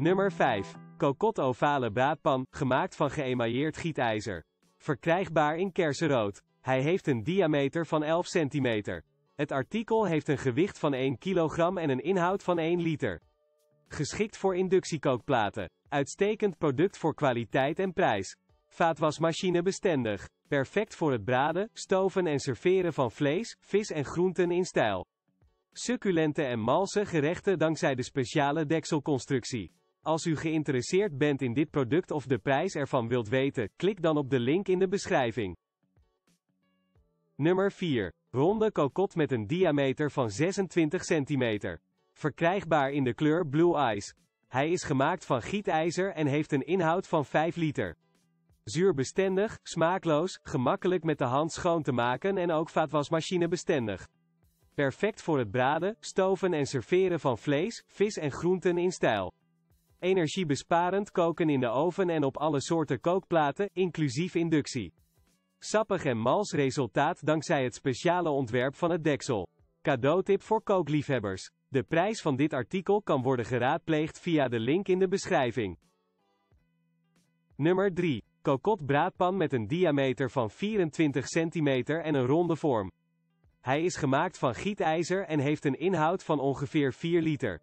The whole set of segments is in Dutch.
Nummer 5. Cocotte ovale braadpan, gemaakt van geëmailleerd gietijzer. Verkrijgbaar in kersenrood. Hij heeft een diameter van 11 centimeter. Het artikel heeft een gewicht van 1 kilogram en een inhoud van 1 liter. Geschikt voor inductiekookplaten. Uitstekend product voor kwaliteit en prijs. Vaatwasmachine bestendig. Perfect voor het braden, stoven en serveren van vlees, vis en groenten in stijl. Succulente en malse gerechten dankzij de speciale dekselconstructie. Als u geïnteresseerd bent in dit product of de prijs ervan wilt weten, klik dan op de link in de beschrijving. Nummer 4. Ronde kokot met een diameter van 26 cm. Verkrijgbaar in de kleur Blue Ice. Hij is gemaakt van gietijzer en heeft een inhoud van 5 liter. Zuurbestendig, smaakloos, gemakkelijk met de hand schoon te maken en ook vaatwasmachine bestendig. Perfect voor het braden, stoven en serveren van vlees, vis en groenten in stijl. Energiebesparend koken in de oven en op alle soorten kookplaten, inclusief inductie. Sappig en mals resultaat dankzij het speciale ontwerp van het deksel. Cadeautip voor kookliefhebbers. De prijs van dit artikel kan worden geraadpleegd via de link in de beschrijving. Nummer 3. Kokot braadpan met een diameter van 24 cm en een ronde vorm. Hij is gemaakt van gietijzer en heeft een inhoud van ongeveer 4 liter.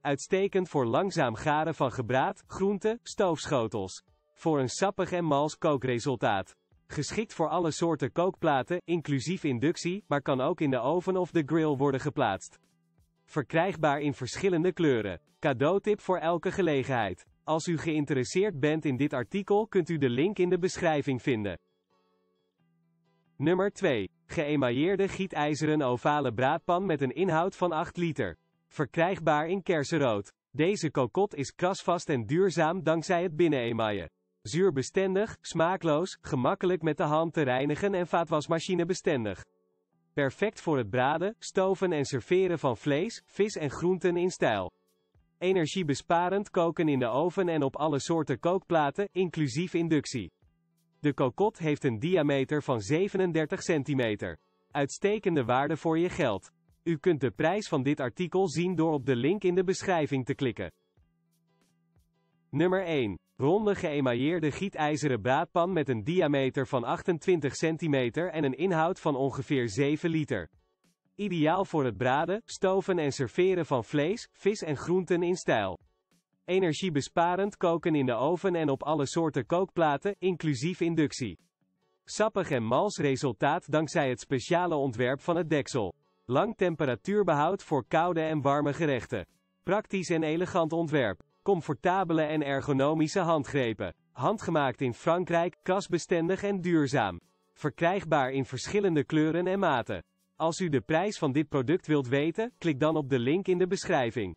Uitstekend voor langzaam garen van gebraad, groenten, stoofschotels. Voor een sappig en mals kookresultaat. Geschikt voor alle soorten kookplaten, inclusief inductie, maar kan ook in de oven of de grill worden geplaatst. Verkrijgbaar in verschillende kleuren. Cadeautip voor elke gelegenheid. Als u geïnteresseerd bent in dit artikel kunt u de link in de beschrijving vinden. Nummer 2. Geëmailleerde gietijzeren ovale braadpan met een inhoud van 8 liter. Verkrijgbaar in kersenrood. Deze kokot is krasvast en duurzaam dankzij het binnenemaille. Zuurbestendig, smaakloos, gemakkelijk met de hand te reinigen en vaatwasmachine bestendig. Perfect voor het braden, stoven en serveren van vlees, vis en groenten in stijl. Energiebesparend koken in de oven en op alle soorten kookplaten, inclusief inductie. De kokot heeft een diameter van 37 cm. Uitstekende waarde voor je geld. U kunt de prijs van dit artikel zien door op de link in de beschrijving te klikken. Nummer 1. Ronde geëmailleerde gietijzeren braadpan met een diameter van 28 cm en een inhoud van ongeveer 7 liter. Ideaal voor het braden, stoven en serveren van vlees, vis en groenten in stijl. Energiebesparend koken in de oven en op alle soorten kookplaten, inclusief inductie. Sappig en mals resultaat dankzij het speciale ontwerp van het deksel. Lang temperatuurbehoud voor koude en warme gerechten. Praktisch en elegant ontwerp. Comfortabele en ergonomische handgrepen. Handgemaakt in Frankrijk, kasbestendig en duurzaam. Verkrijgbaar in verschillende kleuren en maten. Als u de prijs van dit product wilt weten, klik dan op de link in de beschrijving.